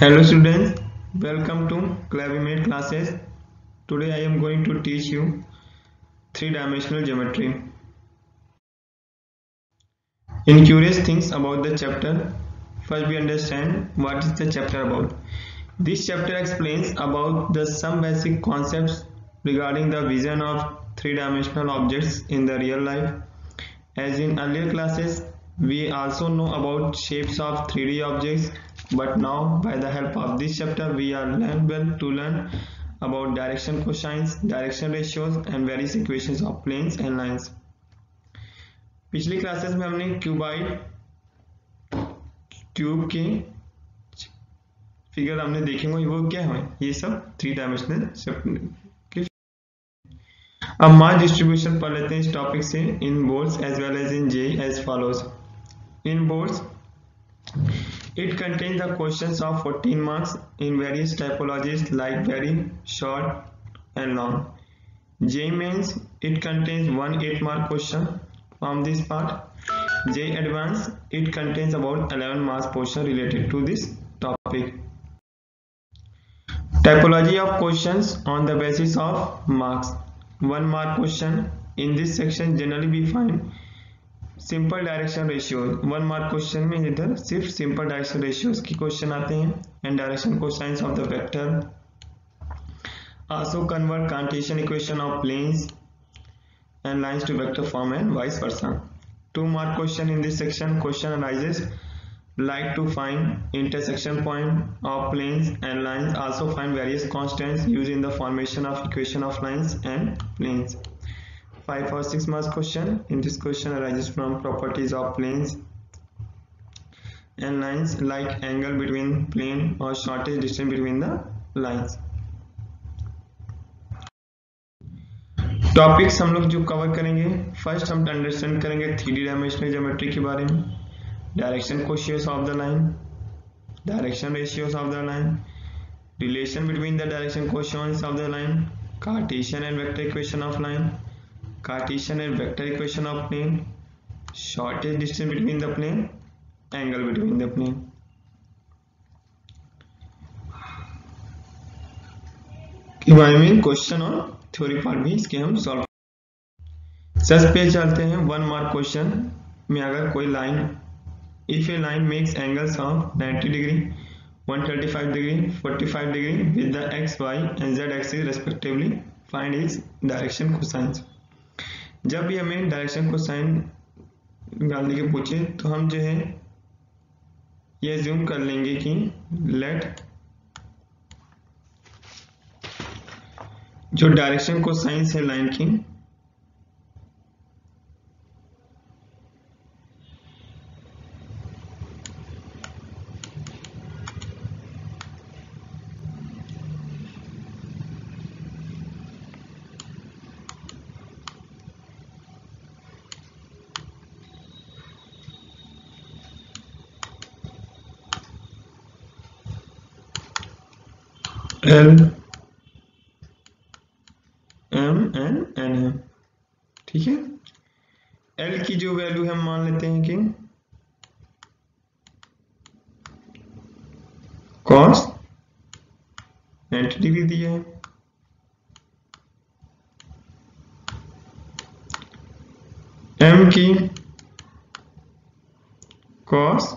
Hello students, welcome to Clavimate classes. Today I am going to teach you three-dimensional geometry. In curious things about the chapter, first we understand what is the chapter about. This chapter explains about the some basic concepts regarding the vision of three-dimensional objects in the real life. As in earlier classes, we also know about shapes of 3D objects but now by the help of this chapter we are learn well to learn about direction cosines, direction ratios and various equations of planes and lines. पिछली classes में हमने cuboid tube के figure हमने देखे हुए वो क्या है ये सब थ्री डायमेंशनल अब मास डिस्ट्रीब्यूशन पढ़ लेते हैं इस टॉपिक से in boards as well as in J as follows in boards It contains the questions of 14 marks in various typologies like very short and long. J means it contains one 8 mark question from this part. J advanced it contains about 11 marks question related to this topic. Typology of questions on the basis of marks. One mark question in this section generally we find simple direction ratio one mark question में इधर सिर्फ़ simple direction ratio की question आते हैं and direction को science of the vector also convert cartesian equation of planes and lines to vector form and vice versa two mark question in this section question arises like to find intersection point of planes and lines also find various constants use in the formation of equation of lines and planes 5 or 6 marks question. In this question arises from properties of planes and lines, like angle between plane or shortest distance between the lines. Topics हम लोग जो cover करेंगे। First हम understand करेंगे three D dimensional geometry के बारे में। Direction cosines of the line direction ratios of the line relation between the direction cosines of the line cartesian and vector equation of line Cartesian and vector equation of plane, shortest distance between the plane, angle between the plane. बारे में question और theory part भी इसके हम solve such पे चलते हैं one mark question में अगर कोई line if a line makes angles of 90 degree 135 degree 45 degree with the x y and z axis respectively find is direction cosines जब भी हमें डायरेक्शन को साइन निकालने के पूछे तो हम जो है ये ज्यूम कर लेंगे कि लेट जो डायरेक्शन को साइंस है लाइन की एल एम एन एन है। ठीक है? एल की जो वैल्यू हम मान लेते हैं कि कॉस 90 डिग्री दिया है। एम की cos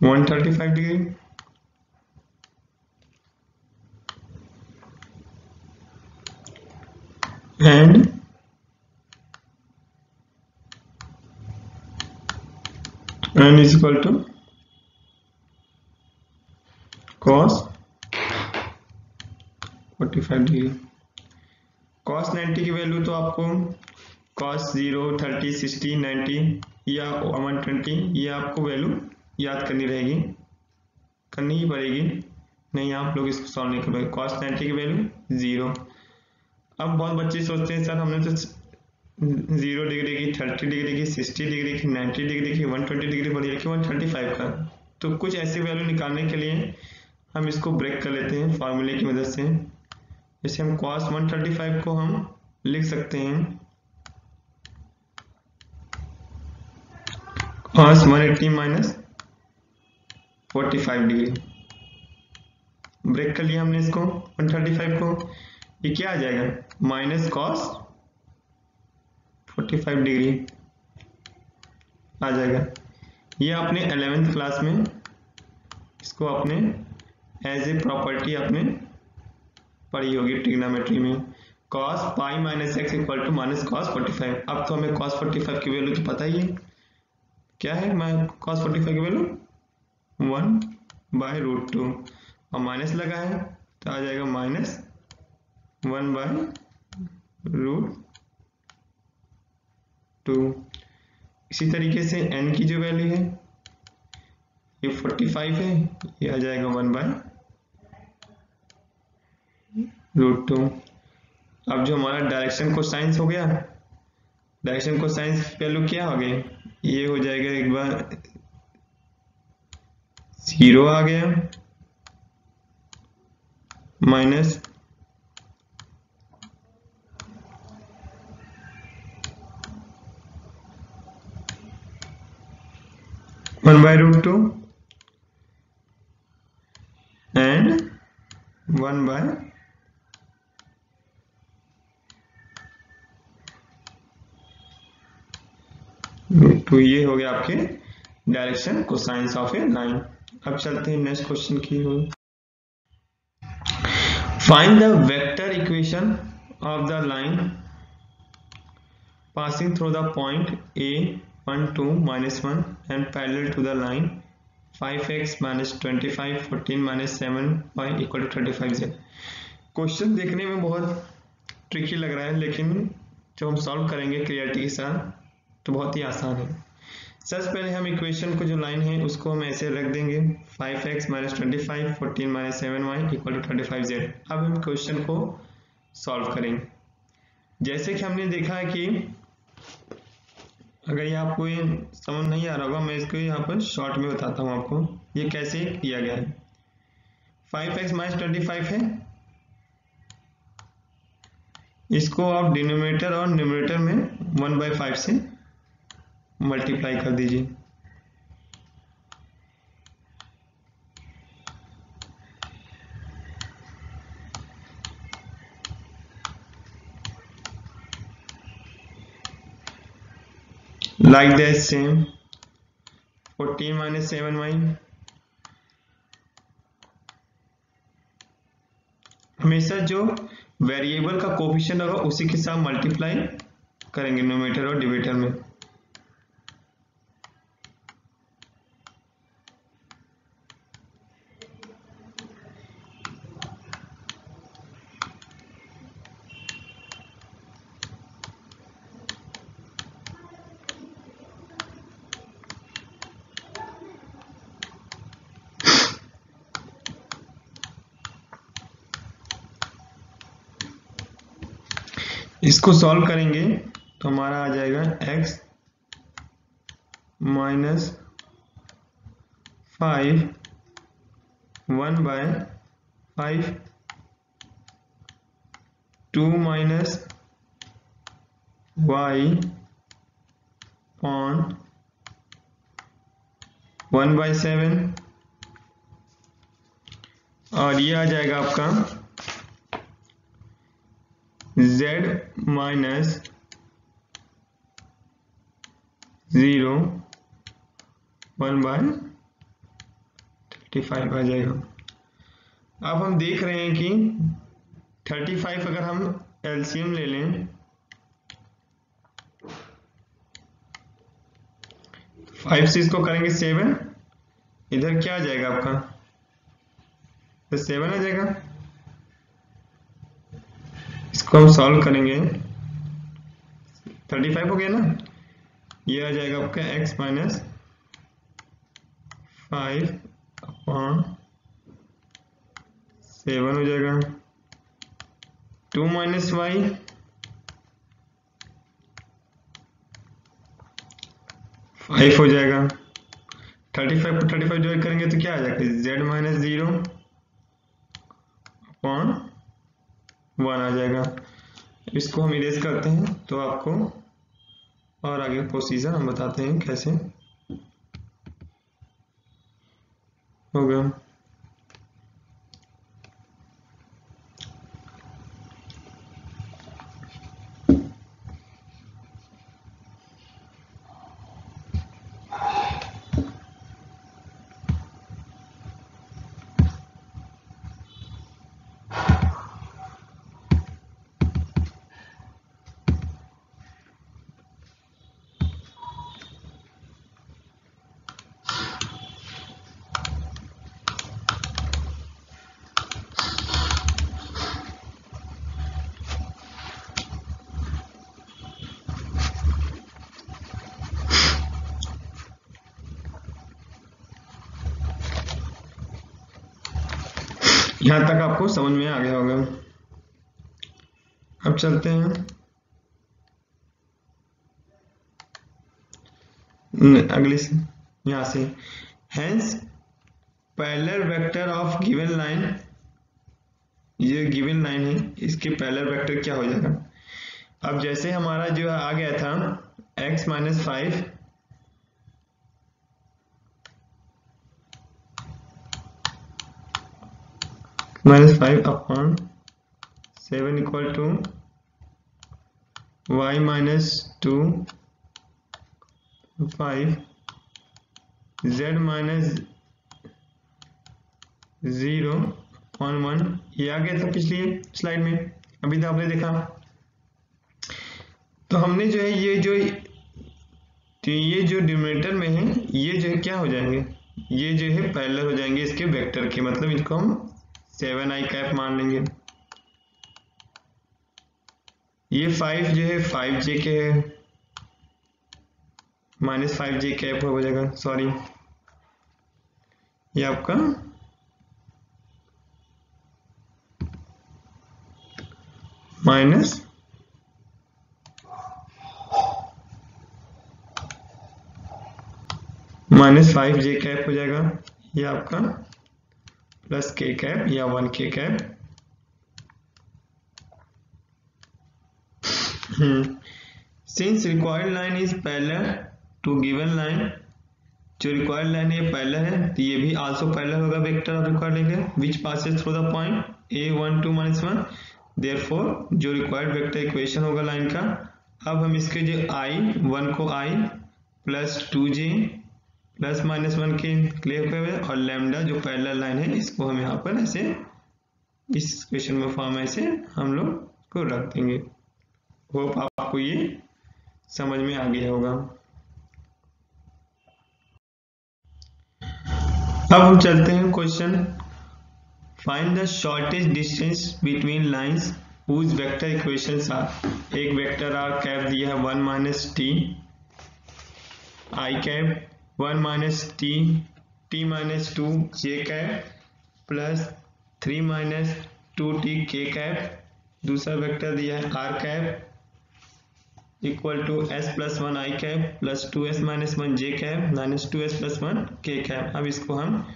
135 degree and n is equal to cos 45 degree cos 90 की वैल्यू तो आपको cos 0, 30, 60, 90 या 120 ये आपको वैल्यू याद करनी रहेगी। करनी ही पड़ेगी। नहीं आप लोग इसको सॉल्व नहीं कर पाएँगे। Cos 90 की वैल्यू ज़ीरो अब बहुत बच्चे सोचते हैं सर हमने तो ज़ीरो डिग्री की थर्टी डिग्री की सिक्सटी डिग्री की नाइन्टी डिग्री की वन ट्वेंटी डिग्री है कि वन थर्टी फाइव का। तो कुछ ऐसी वैल्यू निकालने के लिए हम इसको ब्रेक कर लेते हैं फॉर्मूले की मदद से। जैसे हम कॉस वन थर्टी फाइव को हम लिख सकते हैं। Cos one eighty minus 45 degree. Break कर लिया हमने इसको 135 को। ये क्या आ जाएगा? माइनस कॉस 45 डिग्री आ जाएगा। ये आपने एलेवेंथ क्लास में इसको आपने एज ए प्रॉपर्टी आपने पढ़ी होगी ट्रिग्नोमेट्री में। Cos pi minus x equal to minus cos forty five अब तो हमें कॉस फोर्टी फाइव की वैल्यू तो पता ही है। क्या है मैं cos फोर्टी फाइव की value one by root two और माइनस लगा है तो आ जाएगा minus one by root two इसी तरीके से एन की जो वैल्यू है, ये 45 है, ये आ जाएगा वन बाय रूट टू अब जो हमारा डायरेक्शन को साइंस हो गया डायरेक्शन को साइंस वैल्यू क्या हो गई? ये हो जाएगा एक बार ज़ीरो आ गया minus one by root two and one by root two. ये हो गया आपके direction cosines of a line अब चलते हैं नेक्स्ट क्वेश्चन की ओर। Find the vector equation of the line passing through the point a 1 2 minus 1 and parallel to the line 5x minus 25 14 minus 7 y equal to 35 z. Question देखने में बहुत tricky लग रहा है, लेकिन जब हम सॉल्व करेंगे क्लियरिटी के साथ तो बहुत ही आसान है। सबसे पहले हम इक्वेशन को जो लाइन है, उसको हम ऐसे रख देंगे 5x x minus twenty five fourteen minus seven y equal to z अब हम क्वेश्चन को सॉल्व करेंगे। जैसे कि हमने देखा है कि अगर ये आपको ये समझ नहीं आ रहा होगा, मैं इसको यहाँ पर शॉर्ट में बताता हूँ आपको। ये कैसे किया गया है? Five x minus twenty five है। इसको आप डिनोमिनेटर और न्यूमिनेटर में वन बाई फाइव से मल्टीप्लाई कर दीजिए। Like that, same. 14 minus 7y हमेशा जो वेरिएबल का कोफिशियंट होगा, उसी के साथ मल्टीप्लाई करेंगे नोमीटर और डिवेटर में। इसको सॉल्व करेंगे तो हमारा आ जाएगा x minus five one by five two minus y upon one by seven और ये आ जाएगा आपका z minus zero one by thirty five आ जाएगा। अब हम देख रहे हैं कि थर्टी फाइव अगर हम एलसीएम ले लें फाइव से इसको करेंगे सेवन इधर क्या आ जाएगा आपका? तो सेवन आ जाएगा। इसको हम सॉल्व करेंगे। थर्टी फाइव हो गया ना? ये आ जाएगा आपका x minus five upon seven हो जाएगा। टू माइनस वाई फाइव हो जाएगा। थर्टी फाइव को थर्टी फाइव जो करेंगे तो क्या आ जाएगा? Z minus zero upon one आ जाएगा। इसको हम इरेज करते हैं तो आपको और आगे प्रोसीजर हम बताते हैं कैसे। होगा यहाँ तक आपको समझ में आ गया होगा। अब चलते हैं। अगले से, यहाँ से। Hence parallel vector of given line ये गिवन लाइन है, इसके पैलर वेक्टर क्या हो जाएगा? अब जैसे हमारा जो आ गया था, x minus five minus 5 upon 7 equal to y minus 2 5 z minus 0 on 1 ये आ गया था पिछली स्लाइड में। अभी तो आपने देखा। तो हमने जो है, ये जो तो ये जो डिनोमिनेटर में है, ये जो है, क्या हो जाएँगे? ये जो है पैरेलल हो जाएँगे इसके वेक्टर के। मतलब इनको हम सेवन आई कैप मान लेंगे। ये फाइव जो है फाइव जे के है। माइनस फाइव जे कैप हो जाएगा सॉरी ये आपका minus minus five j cap हो जाएगा। ये आपका प्लस के कैप या one k cap. Since required line is parallel to given line जो रिक्वायर्ड लाइन है पैरेलल है तो ये भी आल्सो पैरेलल होगा वेक्टर ऑफ़ रिक्वायर्ड लेंगे। Which passes through the point a one two minus one therefore जो रिक्वायर्ड वेक्टर इक्वेशन होगा लाइन का, अब हम इसके जो आई वन को i plus two j plus minus one k clear हुए और लेमडा जो पैरेलल लाइन है, इसको हम यहाँ पर ऐसे, इस क्वेश्चन में फॉर्म ऐसे हम लोग को रख देंगे। होप आपको ये समझ में आ गया होगा। अब हम चलते हैं question find the shortest distance between lines whose vector equations are एक वेक्टर आर कैप दिया है one minus t i cap one minus t t minus two j cap, plus three minus two t k cap, दूसरा vector दिया है r cap, equal to s plus one i cap, plus two s minus one j cap, minus two s plus one k cap. अब इसको हम,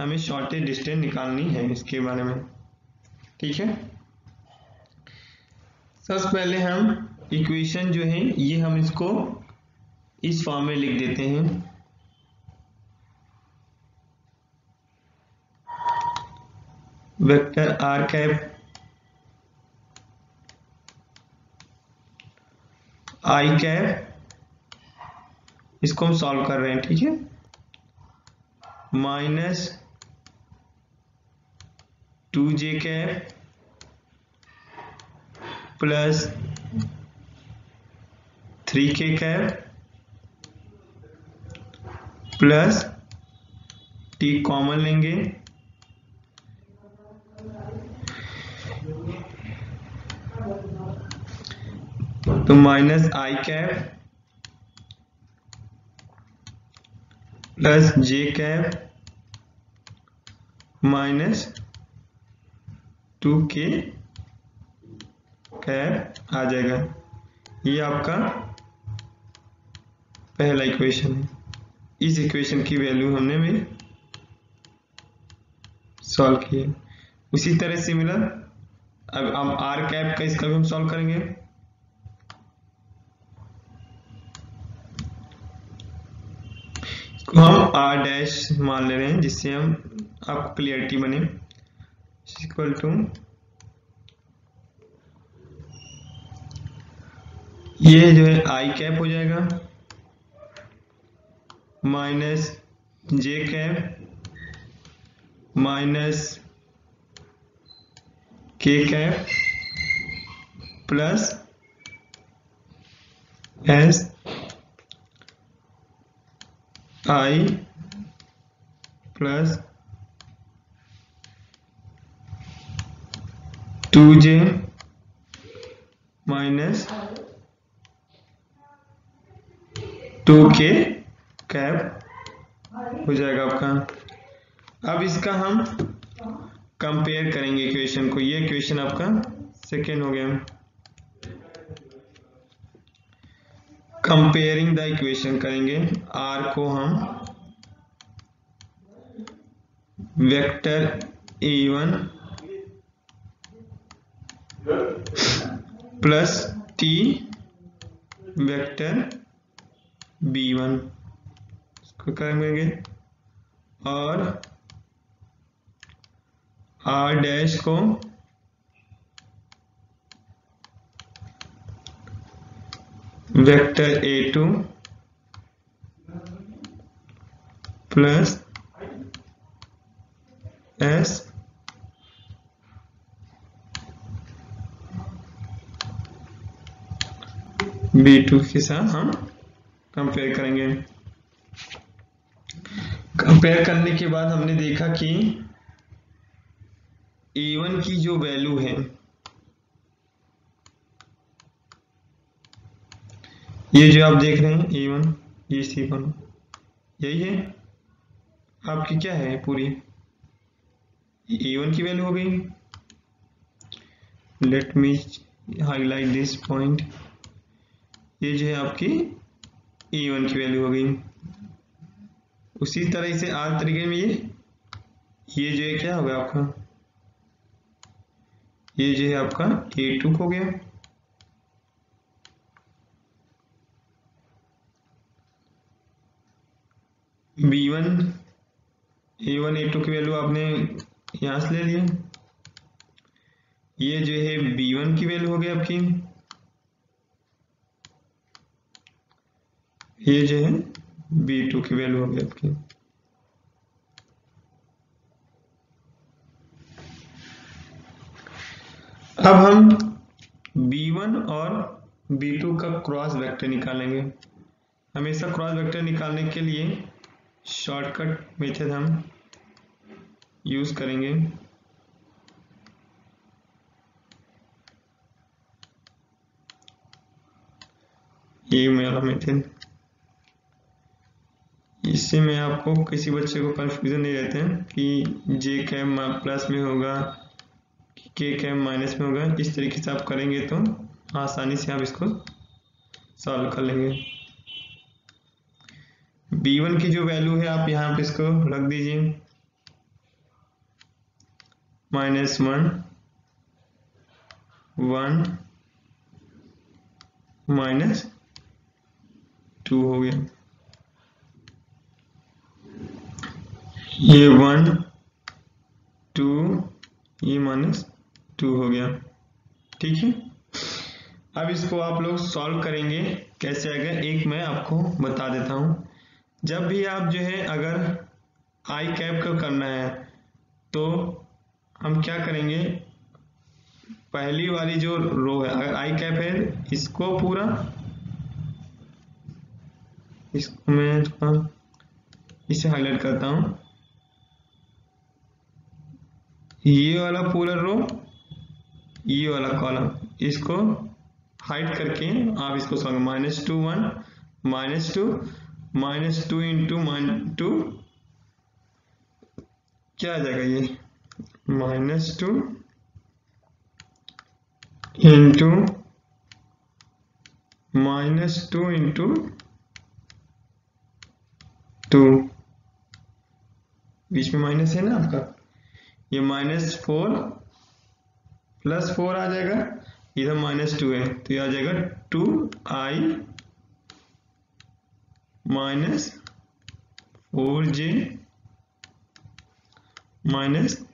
हमें shortage distance निकालनी है इसके बारे में। ठीक है? सबसे पहले हम इक्वेशन जो है, ये हम इसको इस फॉर्म में लिख देते हैं। Vector r cap i cap, इसको हम सॉल्व कर रहे हैं, ठीक है? Minus two j cap plus three k cap plus t common लेंगे। तो minus i cap plus j cap minus two k cap आ जाएगा। ये आपका पहला इक्वेशन है। इस इक्वेशन की वैल्यू हमने भी सॉल्व की है। उसी तरह सिमिलर, अब हम आर कैप का इसका भी हम सॉल्व करेंगे। इसको हम आर डैश मान ले रहे हैं जिससे हम आपको क्लियरिटी बने। इक्वल टू ये जो है आई कैप हो जाएगा। Minus j cap minus k cap plus s plus two j minus two k cap हो जाएगा आपका। अब इसका हम कंपेयर करेंगे इक्वेशन को। ये इक्वेशन आपका सेकेंड हो गया। कंपेयरिंग द इक्वेशन करेंगे। आर को हम vector a one plus t vector b one इसको करेंगे और आर डैश को vector a two plus s b two के साथ हम कंपेयर करेंगे। कंपेयर करने के बाद हमने देखा कि A1 की जो वैल्यू है ये जो आप देख रहे हैं A1 ये C1 यही है? आपकी क्या है पूरी? A1 की वैल्यू हो गई। Let me highlight this point ये जो है आपकी A1 की वैल्यू हो गई। उसी तरह से आर तरीके में ये ये जो है क्या होगा आपका? ये जो है आपका ए टू हो गया। B one a one a two की वैल्यू आपने यहाँ से ले लिया। ये जो है बी वन की वैल्यू हो गई आपकी। ये जो है बी टू की वैल्यू हो गई आपकी। अब हम B1 और B2 का क्रॉस वेक्टर निकालेंगे। हमेशा क्रॉस वेक्टर निकालने के लिए शॉर्टकट मेथड हम यूज़ करेंगे। ये मेरा मेथड इससे मैं आपको किसी बच्चे को कंफ्यूजन नहीं रहते हैं कि जे कैम प्लस में होगा के कैम माइनस में होगा। इस तरीके से आप करेंगे तो आसानी से आप इसको सॉल्व कर लेंगे। B1 की जो वैल्यू है, आप यहाँ पे इसको रख दीजिए। Minus one one minus two हो गया। ये वन टू ये माइनस टू हो गया। ठीक है? अब इसको आप लोग सॉल्व करेंगे, कैसे आएगा, एक मैं आपको बता देता हूँ। जब भी आप जो है अगर आई कैप का करना है तो हम क्या करेंगे? पहली वाली जो रो है, अगर आई कैप है, इसको पूरा इसको मैं इसे हाईलाइट करता हूँ। ये वाला पूरा रो, ये वाला कॉलम, इसको हाइड करके आप इसको minus two one, minus two minus two into minus two, क्या आ जाएगा ये? Minus two into minus two into two. बीच में माइनस है ना आपका? ये माइनस फोर प्लस फोर आ जाएगा, इधर माइनस टू है तो ये आ जाएगा two i minus four j minus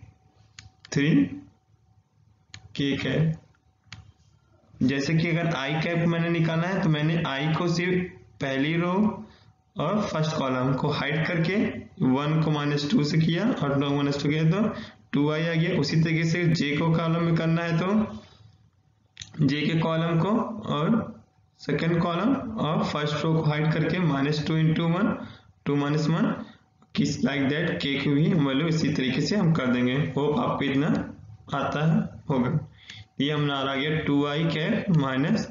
three k cap जैसे कि अगर आई कैप मैंने निकाला है तो मैंने आई को सिर्फ़ पहली रो और फ़र्स्ट कॉलम को हाइड करके वन को माइनस टू से किया और दो माइनस टू किया। तो टू आई आ गया। उसी तरीके से जे को कॉलम में करना है तो जे के कॉलम को और सेकेंड कॉलम और फ़र्स्ट रो को हाइड करके minus two into one two minus one किस लाइक दैट के की भी वैल्यू इसी तरीके से हम कर देंगे। होप आपको इतना आता है, होगा। ये हमारा आ गया two I cap minus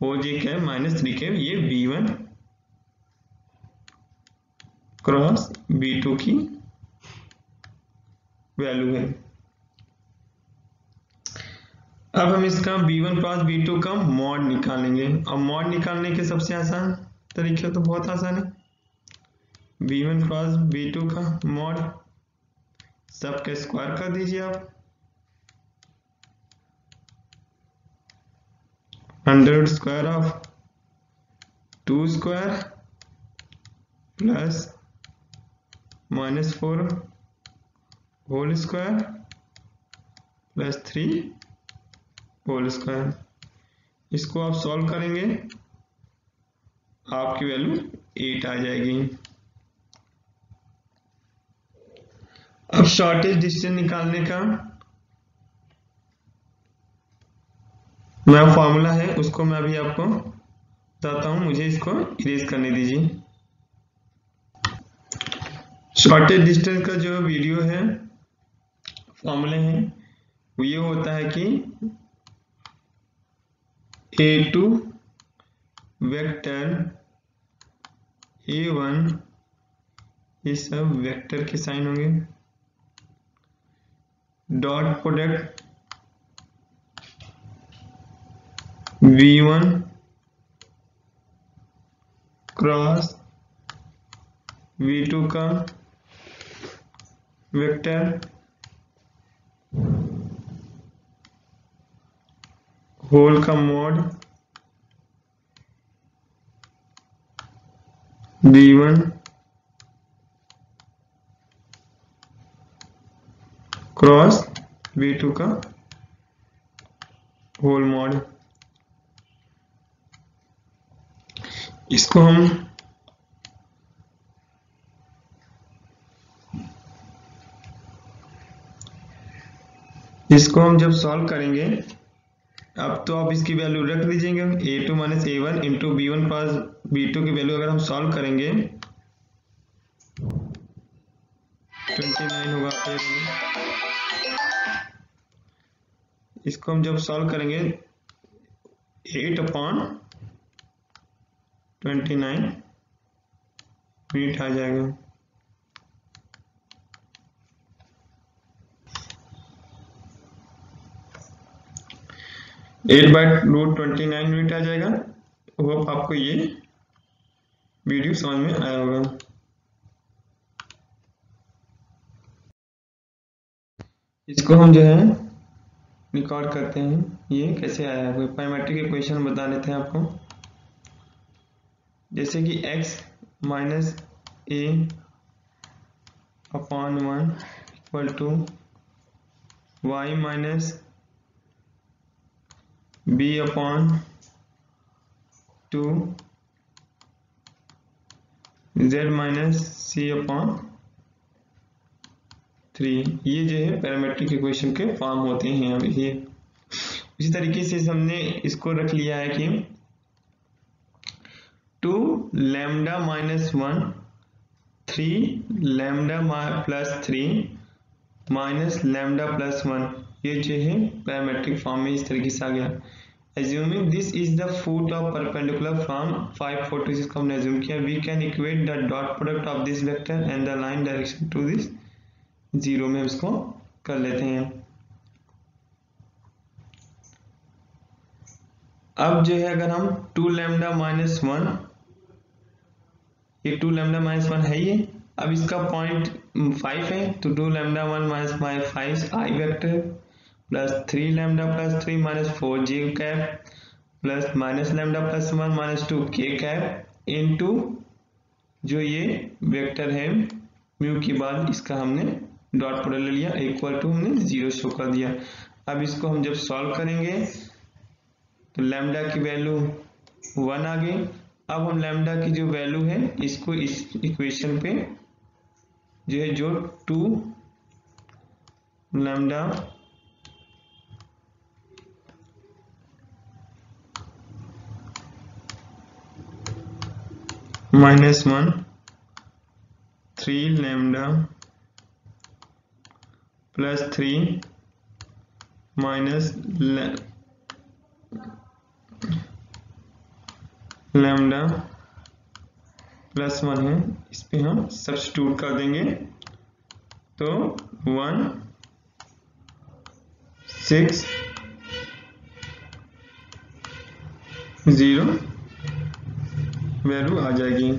four J cap minus three cap ये B one cross B two की वैल्यू है। अब हम इसका b1 क्रॉस b2 का मॉड निकालेंगे। और मॉड निकालने के सबसे आसान तरीके तो बहुत आसान है। B1 क्रॉस b2 का मॉड सबका स्क्वायर कर दीजिए आप। Hundred square of two square plus minus four whole square plus three whole square इसको आप सॉल्व करेंगे, आपकी वैल्यू एट आ जाएगी। अब शॉर्टेज डिस्टेंस निकालने का मैं फॉर्मूला है, उसको मैं अभी आपको बताता हूँ, मुझे इसको इरेज करने दीजिए। शॉर्टेज डिस्टेंस का जो वीडियो है फॉर्मूले हैं, वो ये होता है कि A two vector A one ये सब वेक्टर के साइन होंगे। Dot product V one cross V two का वेक्टर होल का mod B one cross B two का होल मॉड इसको हम इसको हम जब सॉल्व करेंगे अब तो आप इसकी वैल्यू रख दीजिएगा। A two minus A one into B one cross B two की वैल्यू अगर हम सॉल्व करेंगे ट्वेंटी नाइन होगा फिर इसको हम जब सॉल्व करेंगे eight upon twenty nine minute आ जाएगा। Eight by root twenty nine unit आ जाएगा। होप आपको ये वीडियो समझ में आया होगा। इसको हम जो है रिकॉर्ड करते हैं। ये कैसे आया है? कोई पैरामेट्रिक इक्वेशन बता देते हैं आपको। जैसे कि x minus A upon one equal to Y minus B upon two Z minus C upon three ये जो है पैरामेट्रिक इक्वेशन के फॉर्म होते हैं अब ये। इसी तरीके से हमने इसको रख लिया है कि two lambda minus one three lambda plus three minus lambda plus one ये जो है पैरामेट्रिक फॉर्म में इस तरीके से आ गया assuming this is the foot of perpendicular from 5 4 to 6 हमने assume किया we can equate the dot product of this vector and the line direction to this zero में इसको कर लेते हैं अब जो है अगर हम टू लेमडा माइनस वन ये टू लेमडा माइनस वन है ये अब इसका पॉइंट फाइव है तो two lambda one minus five I vector plus three lambda plus three minus four J cap, plus minus lambda plus one minus two K cap into जो ये vector है mu के बाद इसका हमने डॉट प्रोडक्ट ले लिया इक्वल टू हमने ज़ीरो शो कर दिया। अब इसको हम जब सॉल्व करेंगे तो लैमडा की वैल्यू वन आ गई। अब हम लैम्डा की जो वैल्यू है, इसको इस इक्वेशन पे जो है, जो two lambda minus one, three lambda plus three minus lambda plus one है। इस पर हम सब्सटीट्यूट कर देंगे। तो वन, सिक्स, ज़ीरो वैल्यू आ जाएगी।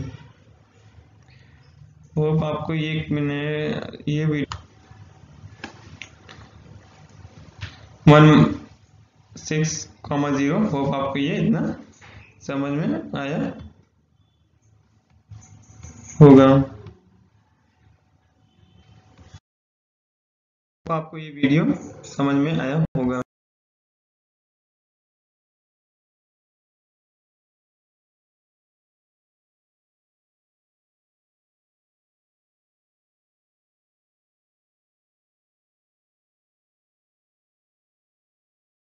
होप आपको ये मैंने ये one six comma zero hope आपको ये इतना समझ में आया होगा। आपको ये वीडियो समझ में आया होगा।